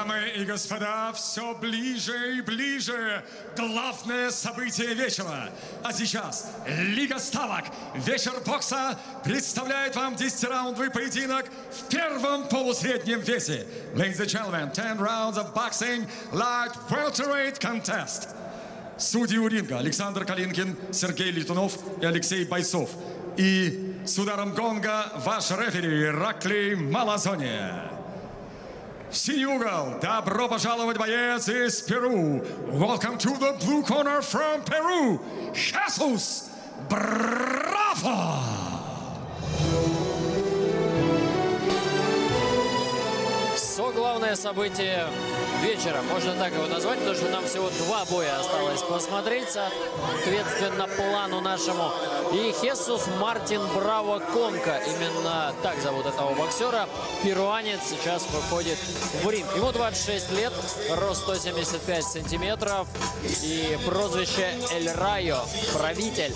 Дамы и господа, все ближе и ближе главное событие вечера. А сейчас Лига ставок. Вечер бокса представляет вам 10-раундовый поединок в первом полусреднем весе. Ladies and gentlemen, 10 rounds of boxing light welterweight contest. Судьи у ринга Александр Калинкин, Сергей Летунов и Алексей Бойцов. И с ударом гонга ваш рефери Ракли Малазония. Угол. Добро пожаловать, боец из Перу. Welcome to the blue corner from Peru. Jesus Bravo! Все главное событие вечера, можно так его назвать, потому что нам всего два боя осталось посмотреть, соответственно, плану нашему. И Хесус Мартин Браво Конка, именно так зовут этого боксера, перуанец, сейчас выходит в ринг. Ему 26 лет, рост 175 сантиметров. И прозвище Эль Райо, правитель.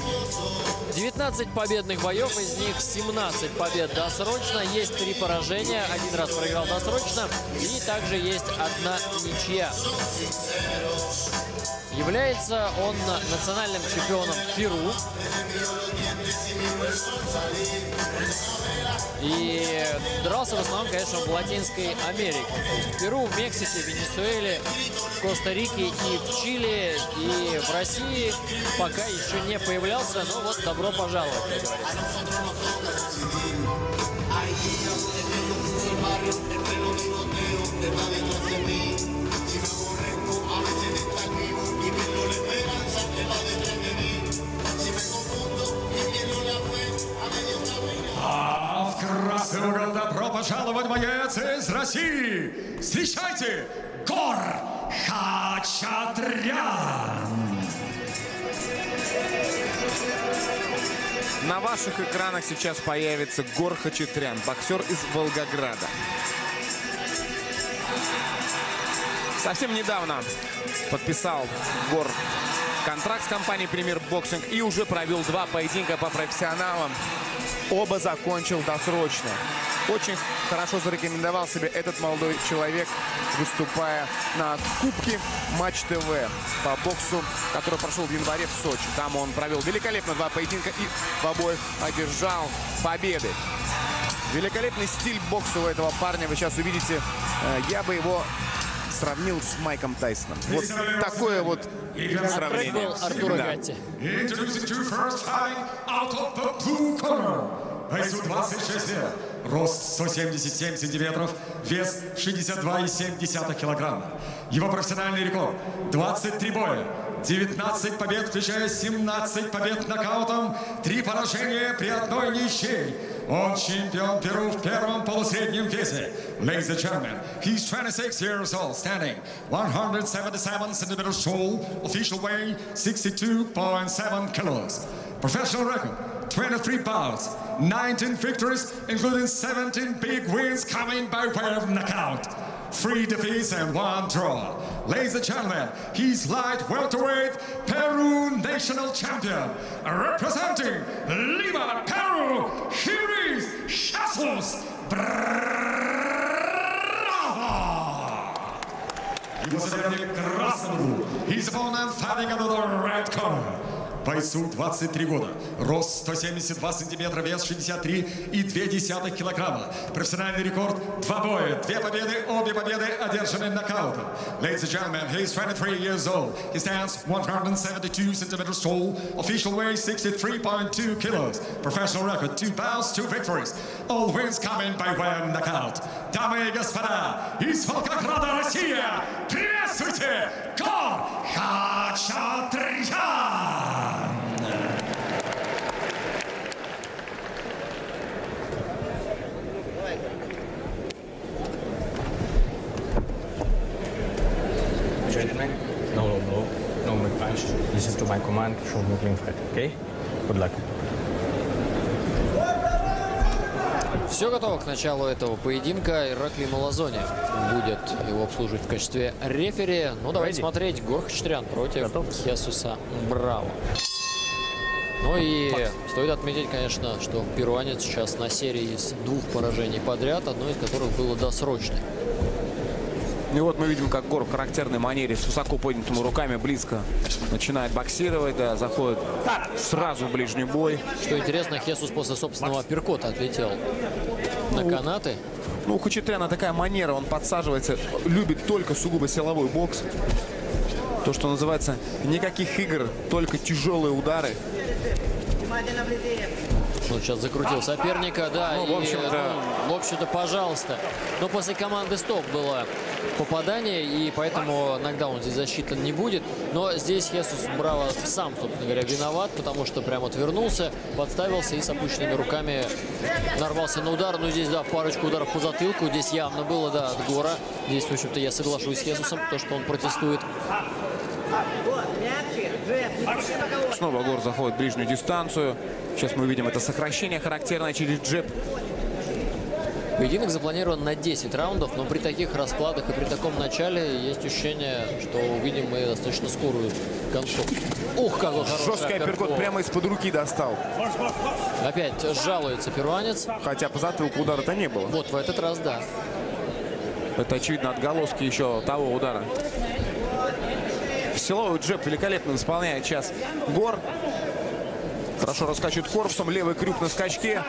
19 победных боев, из них 17 побед досрочно, есть три поражения, один раз проиграл досрочно, и также есть одна ничья. Является он национальным чемпионом Перу. И дрался в основном, конечно, в Латинской Америке. В Перу, в Мексике, в Венесуэле, в Коста-Рике и в Чили. И в России пока еще не появлялся. Но вот добро пожаловать, как говорится. Угол добро пожаловать, боец из России. Встречайте, Гор Хачатрян. На ваших экранах сейчас появится Гор Хачатрян, боксер из Волгограда. Совсем недавно подписал Гор контракт с компанией «Премьер Боксинг» и уже провел два поединка по профессионалам. Оба закончил досрочно. Очень хорошо зарекомендовал себе этот молодой человек, выступая на Кубке Матч ТВ по боксу, который прошел в январе в Сочи. Там он провел великолепно два поединка и в обоих одержал победы. Великолепный стиль бокса у этого парня вы сейчас увидите. Э, Я бы его сравнил с Майком Тайсоном. Вот такое вот сравнение. Артура Да. Гатти. Весу 26 лет, рост 177 сантиметров, вес 62,7 килограмма. Его профессиональный рекорд 23 боя, 19 побед, включая 17 побед нокаутом, 3 поражения при одной ничьей. World champion Peru Peron Polosedium Vese. Ladies and gentlemen, he's 26 years old, standing 177 centimeters tall, official weight 62.7 kilos. Professional record 23 bouts, 19 victories, including 17 big wins coming by way of knockout three defeats and one draw. Ladies and gentlemen, he's light welterweight Peru national champion. Representing Lima, Peru, here is Chasos Bravo. He was a Krasnodu. He's opponent fighting under the red corner. Бойцу 23 года. Рост 172 сантиметра, вес 63,2 килограмма. Профессиональный рекорд – два боя, две победы, обе победы одержаны нокаутом. Ladies and gentlemen, he is 23 years old. He stands 172 centimeters tall. Official weight 63.2 kilos. Professional record, two bouts, two victories. All wins coming by way of knockout. Дамы и господа, из Волгограда, Россия, приветствуйте, Гор Хачатрян! My command, show clean fight, okay? Good luck. Все готово к началу этого поединка. Иракли Малазони будет его обслуживать в качестве рефери. Ну, давайте Ready. смотреть. Гор Хачатрян против Хесуса Браво. Ну и стоит отметить, конечно, что перуанец сейчас на серии из двух поражений подряд, одно из которых было досрочное. И вот мы видим, как Гор в характерной манере с высоко поднятыми руками близко начинает боксировать, да, заходит сразу в ближний бой. Что интересно, Хесус после собственного апперкота отлетел на канаты. Ну, у Хачатряна такая манера, он подсаживается, любит только сугубо силовой бокс. То, что называется, никаких игр, только тяжелые удары. Ну, сейчас закрутил соперника, да. Ну, в общем-то- ну, в общем-то, пожалуйста. Но после команды стоп было попадание, и поэтому нокдаун здесь засчитан не будет. Но здесь Хесус Браво сам, собственно говоря, виноват, потому что прямо отвернулся, подставился и с опущенными руками нарвался на удар. Ну, здесь, да, парочку ударов по затылку. Здесь явно было, да, от Гора. Здесь, в общем-то, я соглашусь с Хесусом, то, что он протестует. Снова Гор заходит в ближнюю дистанцию. Сейчас мы увидим это сокращение характерное через джеб. Поединок запланирован на 10 раундов, но при таких раскладах и при таком начале есть ощущение, что увидим мы достаточно скорую концовку. Ух, какой хороший Жесткий апперкот прямо из-под руки достал. Опять жалуется перуанец. Хотя по затылку удара-то не было. Вот в этот раз, да. Это, очевидно, отголоски еще того удара. Силовой джеб великолепно исполняет сейчас Гор. Хорошо раскачивает корпусом. Левый крюк на скачке.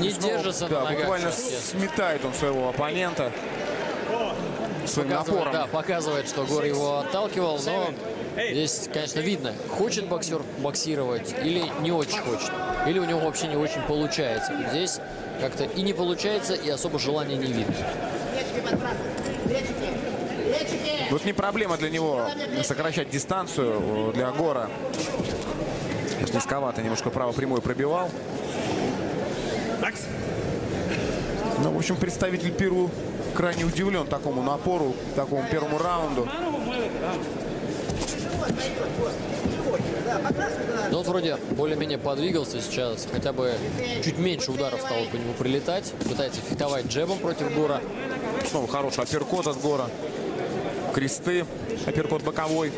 Не снова, держится да, на ногах. буквально сметает он своего оппонента своим Показывает, напором. да, показывает, что Гор его отталкивал, но здесь, конечно, видно, хочет боксер боксировать или не очень хочет. Или у него вообще не очень получается. Здесь как-то и не получается, и особо желания не видно. Вот не проблема для него сокращать дистанцию э, для Гора. Низковато немножко право прямой пробивал. Ну, в общем, представитель Перу крайне удивлен такому напору, такому первому раунду. Но он вроде более-менее подвигался сейчас. Хотя бы чуть меньше ударов стало по нему прилетать. Пытается фехтовать джебом против Гора. Снова хороший апперкот от Гора. Кресты. Апперкот боковой.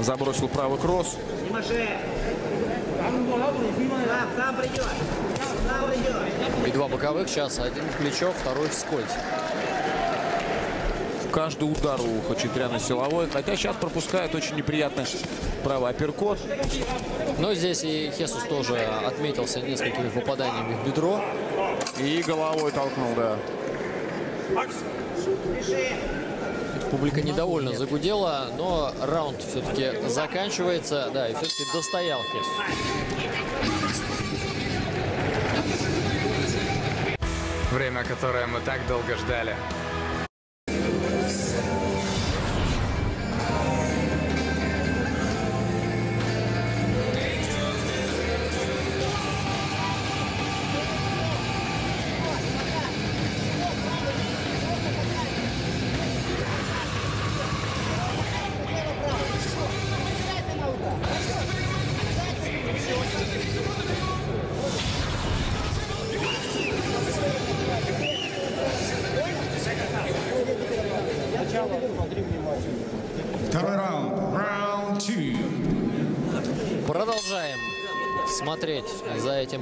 Забросил правый кросс. И два боковых сейчас. Один в плечо, второй вскользь. Каждый удар у Хачатряна силовой. Хотя сейчас пропускает очень неприятный правый апперкот. Но здесь и Хесус тоже отметился несколькими попаданиями в бедро. И головой толкнул, да. Публика недовольно загудела, но раунд все-таки заканчивается. Да, и все-таки достоял Хесус. Время, которое мы так долго ждали.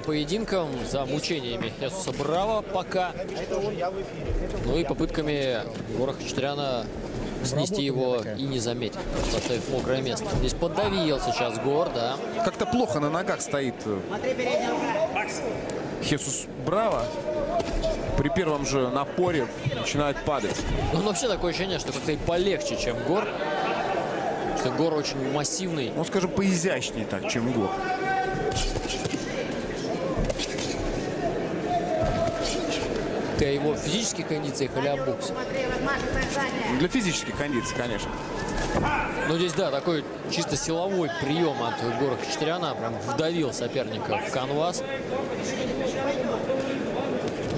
Поединком, за мучениями Хесуса Браво пока. Ну и попытками Гора Хачатряна снести его и не заметить, просто оставив мокрое место. Здесь подавил сейчас Гор, да. Как-то плохо на ногах стоит э, Хесус Браво. При первом же напоре начинает падать. Ну, вообще такое ощущение, что как-то и полегче, чем Гор. Что Гор очень массивный. Ну, скажем, поизящнее так, чем Гор. Ты о его физических кондициях или о боксе? Для физических кондиций, конечно. Ну, здесь, да, такой чисто силовой прием от Гора Хачатряна. Прям вдавил соперника в канвас.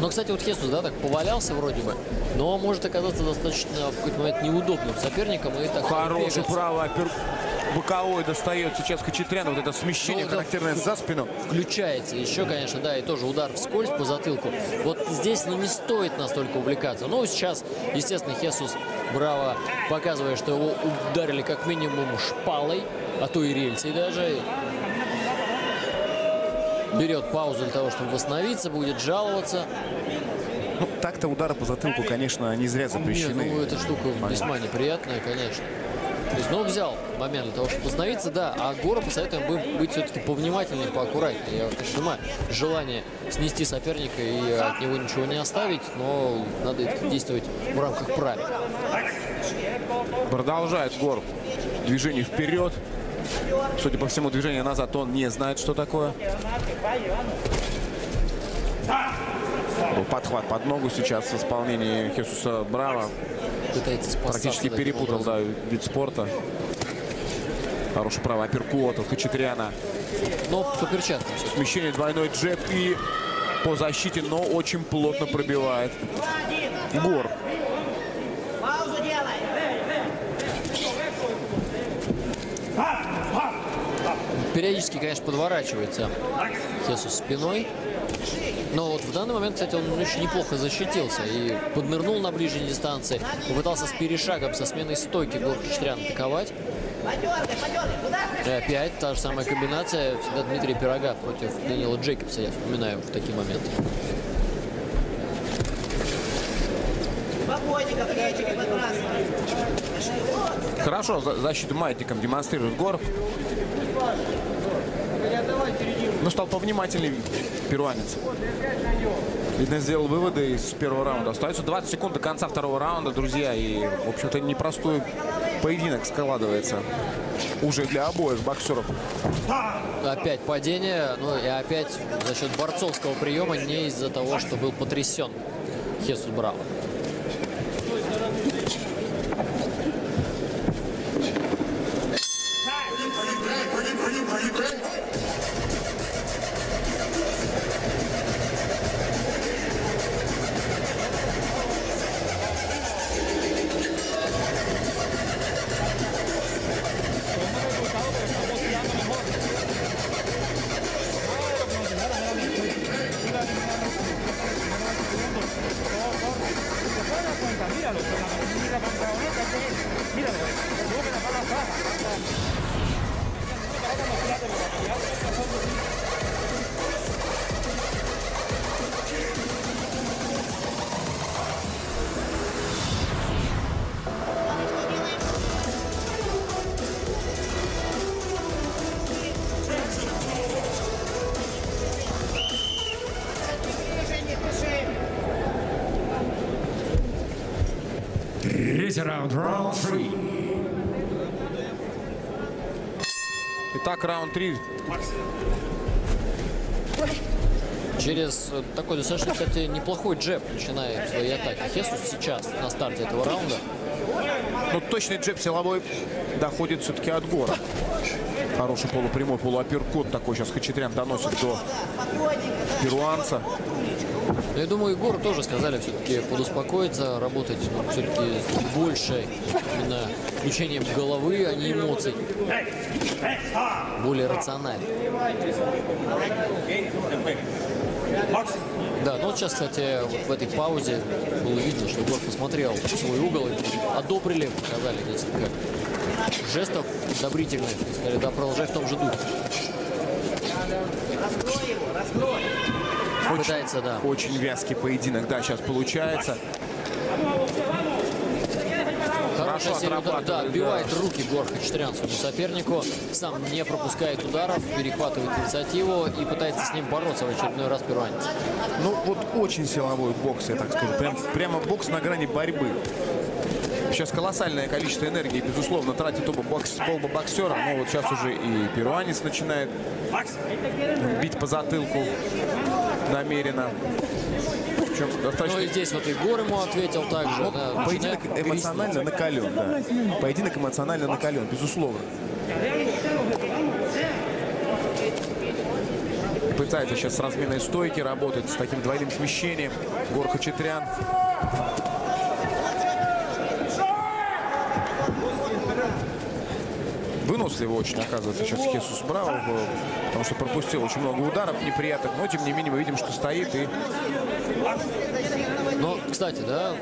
Но, кстати, вот Хесус, да, так повалялся вроде бы, но может оказаться достаточно в какой-то момент неудобным соперником. И так Хороший правый аппер... боковой достает сейчас Хачатрян. Вот это смещение Ну, характерное за спину. включается. Еще, конечно, да, и тоже удар вскользь по затылку. Вот здесь ну, не стоит настолько увлекаться. Ну, сейчас, естественно, Хесус Браво показывает, что его ударили как минимум шпалой, а то и рельсой даже. Берет паузу для того, чтобы восстановиться, будет жаловаться. Ну, так-то удары по затылку, конечно, не зря Не, запрещены. ну эта штука весьма неприятная, конечно. Ну, взял момент для того, чтобы остановиться, да, а Гора посоветуем бы- быть все-таки повнимательнее, поаккуратнее. Я, понимаю желание снести соперника и от него ничего не оставить, но надо действовать в рамках правил. Продолжает Гор движение вперед. Судя по всему, движение назад он не знает, что такое. Подхват под ногу сейчас в исполнении Хесуса Браво. Пытается спасаться Практически перепутал да, вид спорта. Хороший правый апперкот от Хачатряна. Но все. Смещение двойной джеб и по защите, но очень плотно пробивает. Гор. Периодически, конечно, подворачивается Хесус спиной. Но вот в данный момент, кстати, он очень неплохо защитился и поднырнул на ближней дистанции. Попытался с перешагом, со сменой стойки Гор Хачатрян атаковать. И опять та же самая комбинация всегда Дмитрия Пирога против Данила Джейкобса, я вспоминаю в такие моменты. Хорошо за- защиту маятником демонстрирует Гор. Ну, стал повнимательнее перуанец. Видно, сделал выводы из первого раунда. Остается 20 секунд до конца второго раунда, друзья. И, в общем-то, непростой поединок складывается. Уже для обоих боксеров. Опять падение, ну и опять за счет борцовского приема, не из-за того, что был потрясен Хесус Браво. Раунд, раунд 3. Итак, раунд 3. Через такой достаточно, кстати, неплохой джеб начинает свои атаки. Хесус сейчас на старте этого раунда. Но точный джеб силовой доходит все-таки от Гора. Хороший полупрямой полуапперкот такой сейчас Хачатрян доносит до перуанца. Но я думаю, Егору тоже сказали все-таки подуспокоиться, работать ну, все-таки больше именно включением головы, а не эмоций. Более рационально. Да, ну вот сейчас, кстати, вот в этой паузе было видно, что Егор посмотрел свой угол и одобрили, показали несколько жестов одобрительных, сказали, да, продолжай в том же духе. Пытается, да. Очень вязкий поединок, да, сейчас получается. Хорошо серия ударов. Да, отбивает да. руки Гор Хачатрян своему сопернику. Сам не пропускает ударов, перехватывает инициативу и пытается с ним бороться в очередной раз перуанец. Ну, вот очень силовой бокс, я так скажу. Прям, прямо бокс на грани борьбы. Сейчас колоссальное количество энергии, безусловно, тратит оба, бокс, оба боксера. Но вот сейчас уже и перуанец начинает бить по затылку намеренно. Причем Ну достаточно... и здесь вот и Гор ему ответил также. Ну, да, поединок начинает эмоционально накален, да. Поединок эмоционально накален, безусловно. Пытается сейчас с разменной стойки работать, с таким двойным смещением. Гор Хачатрян. Выносливый очень оказывается сейчас Хесус Браво, потому что пропустил очень много ударов неприятных, но тем не менее мы видим, что стоит и Но, кстати, да,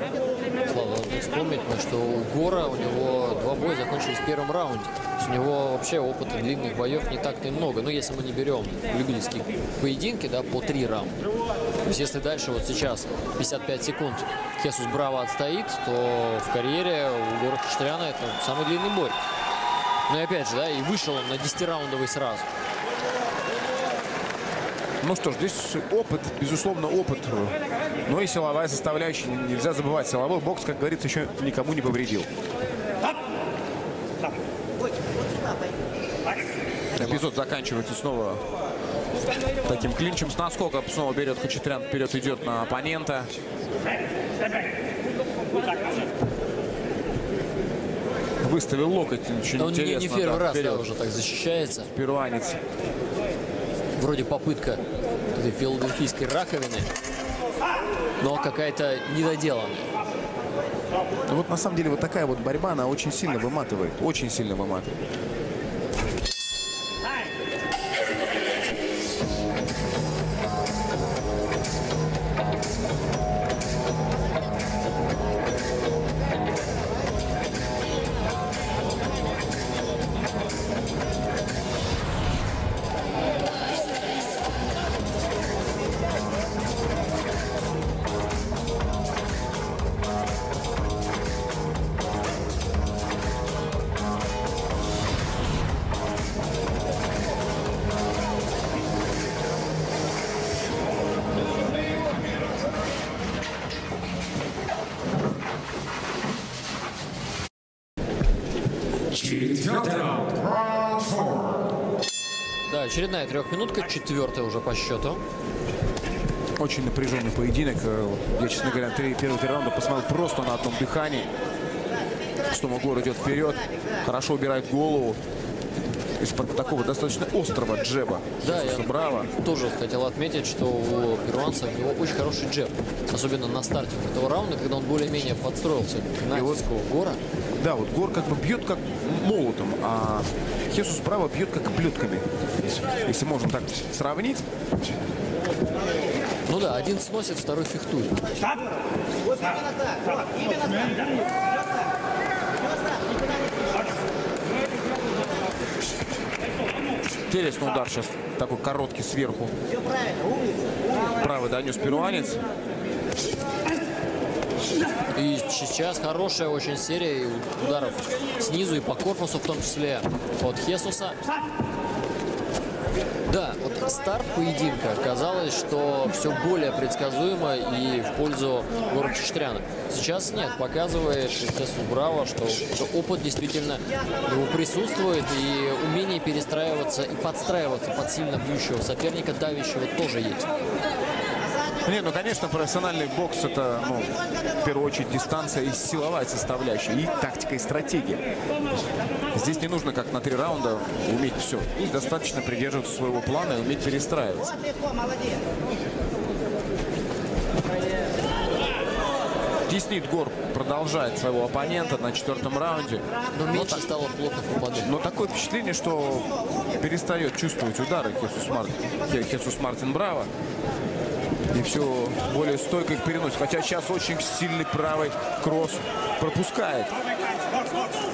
Слава, вспомнить, ну, что у Гора, у него два боя закончились в первом раунде. У него вообще опыта длинных боев не так-то и много. Ну, если мы не берем любительские поединки, да, по три раунда. То есть если дальше вот сейчас 55 секунд Хесус Браво отстоит, то в карьере у Гора Хачатуряна это самый длинный бой. Ну и опять же, да, и вышел он на 10-раундовый сразу. Ну что ж, здесь опыт, безусловно, опыт. Но и силовая составляющая. Нельзя забывать, силовой бокс, как говорится, еще никому не повредил. Эпизод заканчивается снова таким клинчем с наскока. Снова берет Хачатрян вперед, идет на оппонента. Выставил локоть. Очень Он не, интересно. не первый да, раз да, уже так защищается. Перуанец. Вроде попытка этой филадельфийской раковины, но какая-то недоделанная. Ну Вот на самом деле вот такая вот борьба, она очень сильно выматывает. Очень сильно выматывает. Очередная трехминутка, четвертая уже по счету. Очень напряженный поединок. Э, Я, честно говоря, три, первые три раунда посмотрел просто на одном дыхании. Что Магор идет вперед, хорошо убирает голову. Из-под такого достаточно острого джеба. Да, я Браво. тоже хотел отметить, что у перуанца у него очень хороший джеб. Особенно на старте этого раунда, когда он более-менее подстроился к натиску Гора. Да, вот Гор как бы бьет как молотом, а Хесус Браво бьет как плетками. Если, можно так сравнить. Ну да, один сносит, второй фехтует. Интересный удар сейчас. Такой короткий сверху. Все правильно. Умница. Правый донес перуанец. И сейчас хорошая очень серия ударов снизу и по корпусу, в том числе от Хесуса. Да, вот старт поединка казалось, что все более предсказуемо и в пользу Гора Чештряна. Сейчас нет, показывает Хесус Браво, что, что опыт действительно его присутствует и умение перестраиваться и подстраиваться под сильно бьющего соперника, давящего тоже есть. Не, ну, конечно, профессиональный бокс это, ну, в первую очередь, дистанция и силовая составляющая, и тактика, и стратегия. Здесь не нужно, как на три раунда, уметь все. Здесь достаточно придерживаться своего плана и уметь перестраиваться. Теснит Гор продолжает своего оппонента на четвертом раунде. Но меньше стало плотных попаданий. Но такое впечатление, что перестает чувствовать удары Хесус, Мар... Хе- Хесус Мартин Браво. И все более стойко их переносит. Хотя сейчас очень сильный правый кросс пропускает.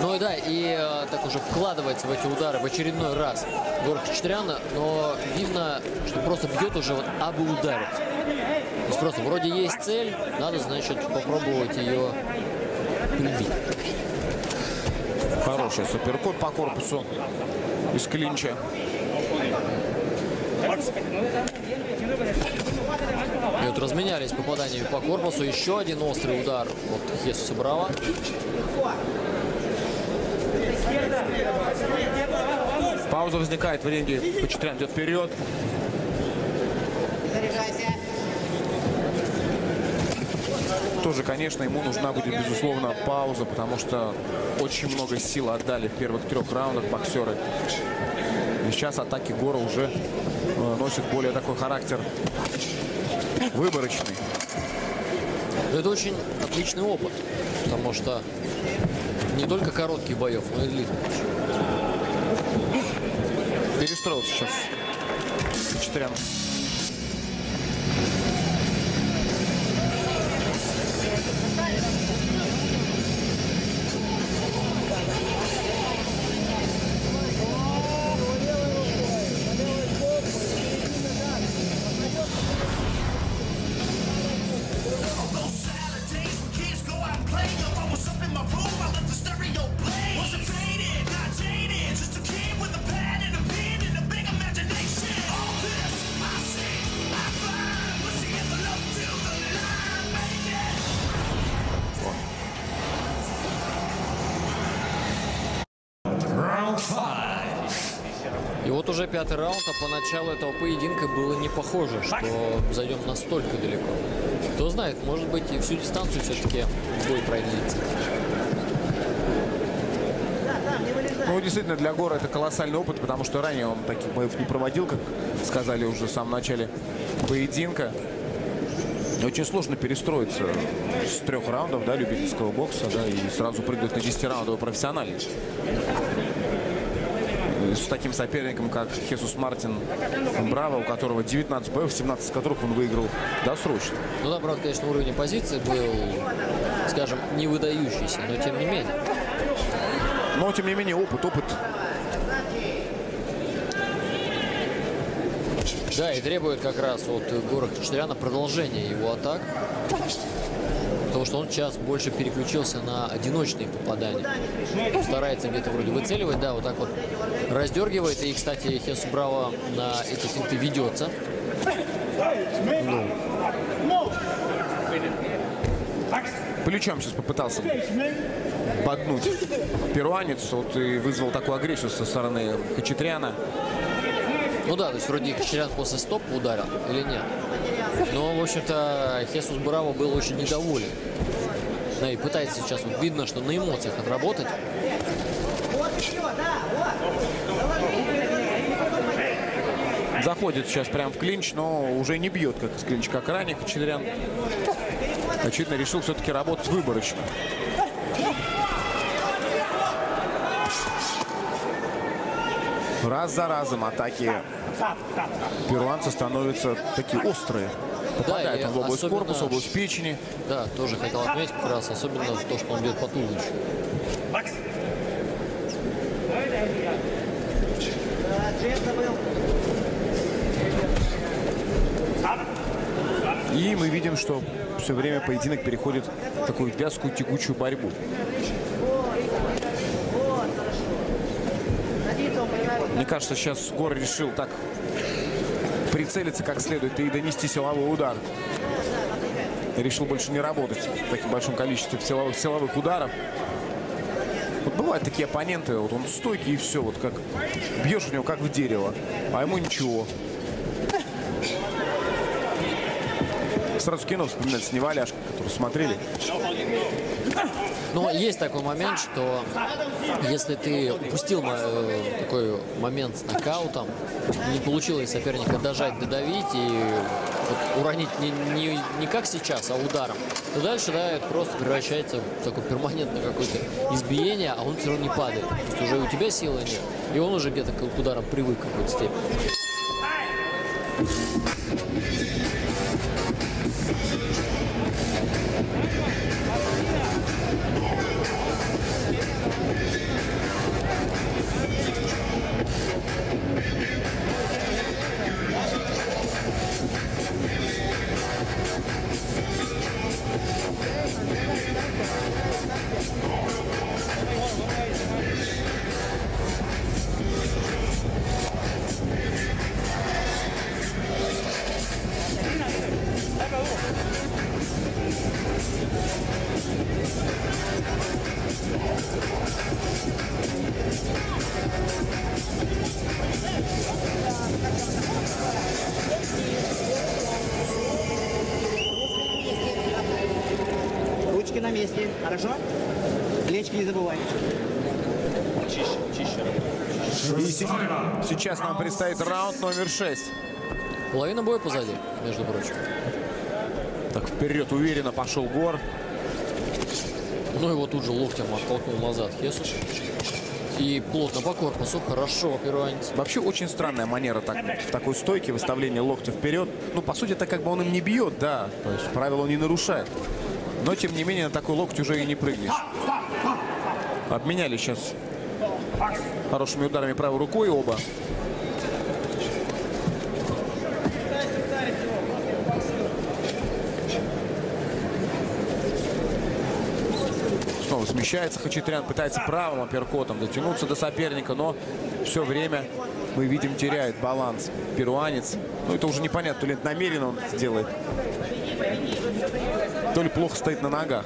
Ну и да, и э, так уже вкладывается в эти удары в очередной раз Гор Хачатуряна, но видно, что просто бьет уже вот абы ударить. То есть просто вроде есть цель, надо, значит, попробовать ее прибить. Хороший суперкот по корпусу из клинча. И вот разменялись попаданиями по корпусу. Еще один острый удар от Хесуса Браво. Пауза возникает в ринге. Почетрян идет вперед. Тоже, конечно, ему нужна будет, безусловно, пауза, потому что очень много сил отдали в первых трех раундах боксеры. И сейчас атаки Гора уже э, носят более такой характер выборочный. Но это очень отличный опыт, потому что не только коротких боев, но и длинных. Перестроил сейчас Хачатурян. Пятый раунд, а поначалу этого поединка было не похоже, что зайдем настолько далеко. Кто знает, может быть и всю дистанцию все-таки бой продлится. Ну, действительно, для Гора это колоссальный опыт, потому что ранее он таких боев не проводил, как сказали уже в самом начале поединка. Очень сложно перестроиться с трех раундов да, любительского бокса да, и сразу прыгнуть на 10-раундовый профессиональный. С таким соперником, как Хесус Мартин Браво, у которого 19 боев, 17 из которых он выиграл досрочно. Ну да, правда, конечно, уровень позиции был, скажем, не выдающийся, но тем не менее. Но, тем не менее, опыт, опыт Да, и требует как раз от Гора Хачатуряна продолжения его атак. Потому что он сейчас больше переключился на одиночные попадания. Старается где-то вроде выцеливать, да, вот так вот раздергивает. И, кстати, Хесус Браво на эти финты ведется. Плечом сейчас попытался поднуть перуанец. Вот и вызвал такую агрессию со стороны Хачатряна. Ну да, то есть вроде Хачатурян после стопа ударил или нет. Но, в общем-то, Хесус Браво был очень недоволен. Да, и пытается сейчас, вот видно, что на эмоциях отработать. Заходит сейчас прям в клинч, но уже не бьет как из клинча, как ранее Хачатрян. Очевидно, решил все-таки работать выборочно. Раз за разом атаки перуанца становятся такие острые. Попадает он в область особенно- корпуса, в область печени. Да, тоже хотел отметить как раз, особенно то, что он бьет по туловищу. Да. И мы видим, что все время поединок переходит в такую вязкую тягучую борьбу. Вот, хорошо. Садится он, понимает. Мне кажется, сейчас Гор решил так прицелиться как следует и донести силовой удар. Решил больше не работать в таким большом количестве силовых, силовых ударов. Вот бывают такие оппоненты, вот он стойкий и все, вот как бьешь в него как в дерево, а ему ничего. Сразу кино вспоминается неваляшка, которую смотрели. Но есть такой момент, что если ты упустил э, такой момент с нокаутом, не получилось соперника дожать, додавить и вот уронить не, не, не как сейчас, а ударом, то дальше да, это просто превращается в такое перманентное какое-то избиение, а он все равно не падает. То есть уже у тебя силы нет, и он уже где-то к ударам привык в какой-то степени. На месте, хорошо? Плечки не забывай. И се- сейчас нам предстоит раунд номер 6. Половина боя позади, между прочим. Так вперед уверенно пошел Гор. Ну его тут же локтем оттолкнул назад Хесус. И плотно по корпусу. Хорошо, перуанец. Вообще очень странная манера так, в такой стойке выставления локтя вперед. Ну, по сути, это как бы он им не бьет, да. То есть правила он не нарушает. Но, тем не менее, на такой локоть уже и не прыгнешь. Обменяли сейчас хорошими ударами правой рукой оба. Снова смещается Хачатрян, пытается правым апперкотом дотянуться до соперника, но все время мы видим теряет баланс перуанец. Ну это уже непонятно, то ли намеренно он это делает, то ли плохо стоит на ногах.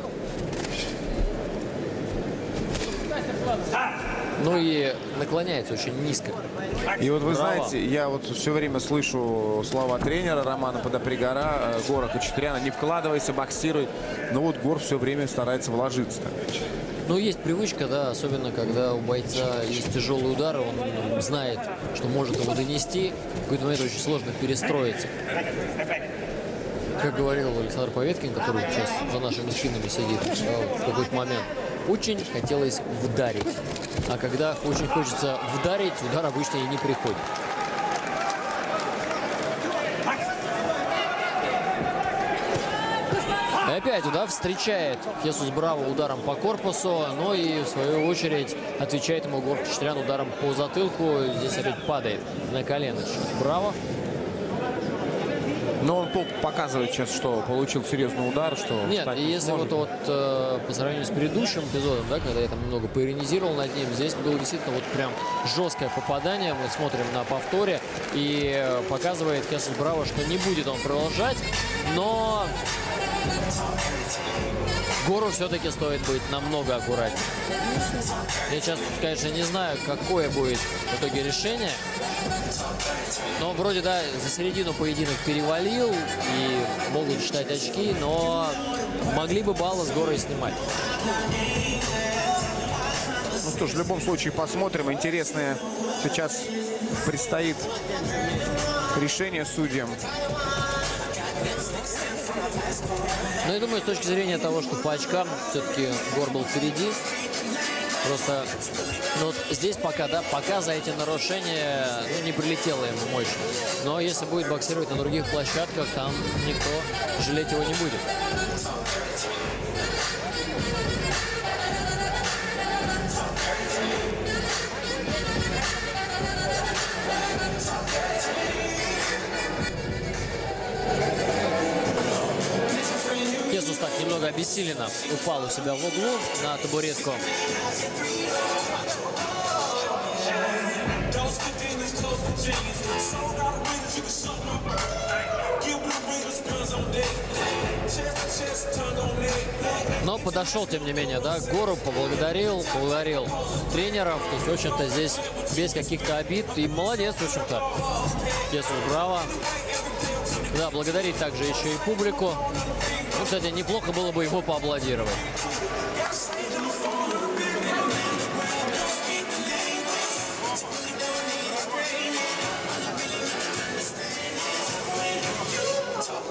Ну и наклоняется очень низко. И вот вы Браво. знаете, я вот все время слышу слова тренера Романа Подопригора, э, Гора Хачатряна, не вкладывайся, боксируй. Но вот Гор все время старается вложиться. Ну, есть привычка, да, особенно когда у бойца есть тяжелый удар, он знает, что может его донести. В какой-то момент очень сложно перестроиться. Как говорил Александр Поветкин, который сейчас за нашими спинами сидит, да, в какой-то момент, очень хотелось вдарить. А когда очень хочется вдарить, удар обычно и не приходит. И опять, да, встречает Хесус Браво ударом по корпусу, но и в свою очередь отвечает ему Гор Кочетрян ударом по затылку. Здесь опять падает на колено Браво. Но он показывает сейчас, что получил серьезный удар, что Нет, и если вот, вот э, по сравнению с предыдущим эпизодом, да, когда я там немного поиронизировал над ним, здесь было действительно вот прям жесткое попадание. Мы смотрим на повторе и э, показывает Хесус Браво, что не будет он продолжать, но Гору все-таки стоит быть намного аккуратнее. Я сейчас, конечно, не знаю, какое будет в итоге решение. Но вроде, да, за середину поединок перевалил и могут считать очки, но могли бы баллы с горой снимать. Ну что ж, в любом случае посмотрим. Интересное сейчас предстоит решение судьям. Но я думаю, с точки зрения того, что по очкам все-таки Гор был впереди. Просто ну, вот здесь пока, да, пока за эти нарушения ну, не прилетело ему мощно. Но если будет боксировать на других площадках, там никто жалеть его не будет. Немного обессиленно упал у себя в углу на табуретку. Но подошел, тем не менее, да, Гору, поблагодарил, поблагодарил тренеров. То есть, в общем-то, здесь без каких-то обид. И молодец, в общем-то. Хесус, браво. Да, благодарить также еще и публику. Ну, кстати, неплохо было бы ему поаплодировать.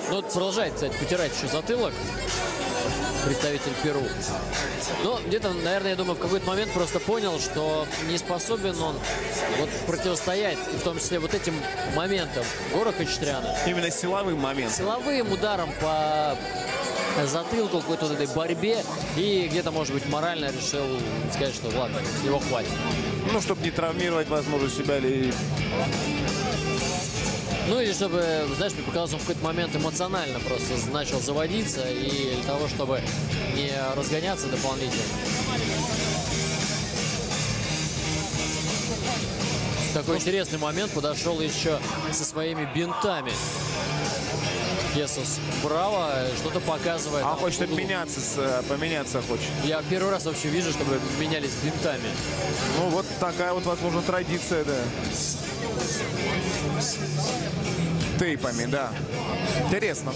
Ну, вот продолжает, кстати, потирать еще затылок представитель Перу. Но где-то, наверное, я думаю, в какой-то момент просто понял, что не способен он вот противостоять, в том числе вот этим моментам Гора Хачатряна. Именно силовым моментом. Силовым ударом по затылку, какой-то вот этой борьбе, и где-то, может быть, морально решил сказать, что ладно, его хватит. Ну, чтобы не травмировать, возможно, себя или Ну или чтобы, знаешь, мне показалось, он в какой-то момент эмоционально просто начал заводиться, и для того, чтобы не разгоняться дополнительно. Такой интересный момент подошел еще со своими бинтами. Хесус Браво что-то показывает. А хочет углу. обменяться, с, э, поменяться хочет. Я первый раз вообще вижу, чтобы менялись бинтами. Ну, вот такая вот, возможно, традиция, да. Тейпами, да. Интересно.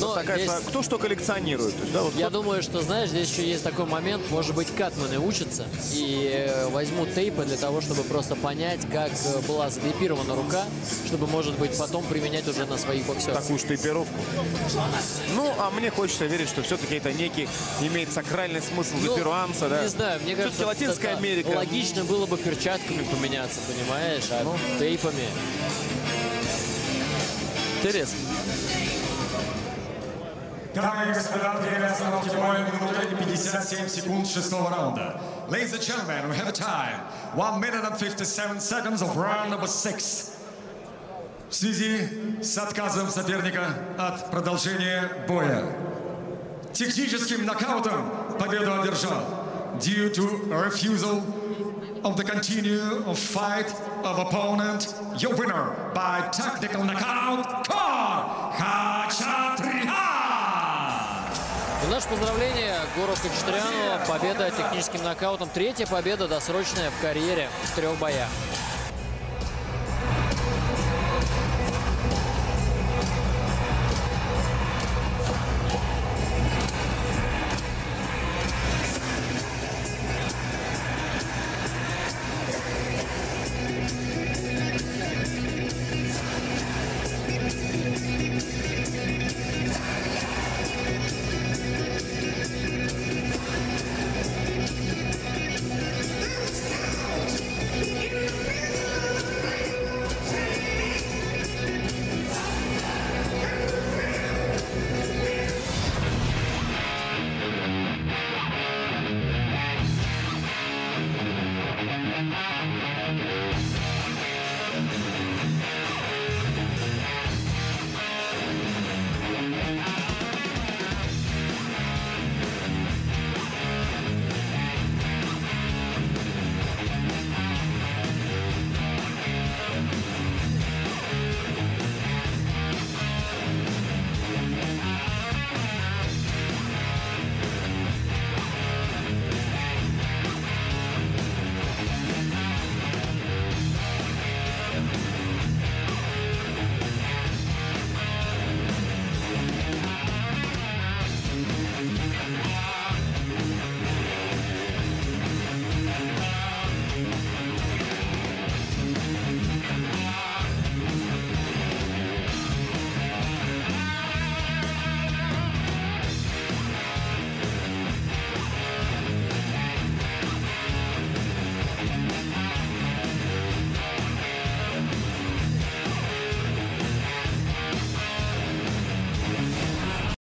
Но Вот такая здесь- своя- Кто что коллекционирует? Есть, да, вот Я кто- думаю, что, знаешь, здесь еще есть такой момент, может быть, катмены учатся и э, возьмут тейпы для того, чтобы просто понять, как э, была затейпирована рука, чтобы, может быть, потом применять уже на своих боксерах. такую штейпировку. Ну, а мне хочется верить, что все-таки это некий имеет сакральный смысл для Ну, перуанца, да. Не знаю, мне кажется, Латинская Америка. Логично было бы перчатками поменяться, понимаешь, а Ну. тейпами. Интересно. Дамы и господа, время остановки боя минута и 57 секунд шестого раунда. Ladies and gentlemen, we have a time. 1 minute and 57 seconds of round number 6. В связи с отказом соперника от продолжения боя. Техническим нокаутом победу одержал. Due to refusal of the continue of fight of opponent, your winner by technical knockout, Кор Хачатрян! Наше поздравление Гору Хачатуряну. Победа техническим нокаутом. Третья победа досрочная в карьере в трех боях.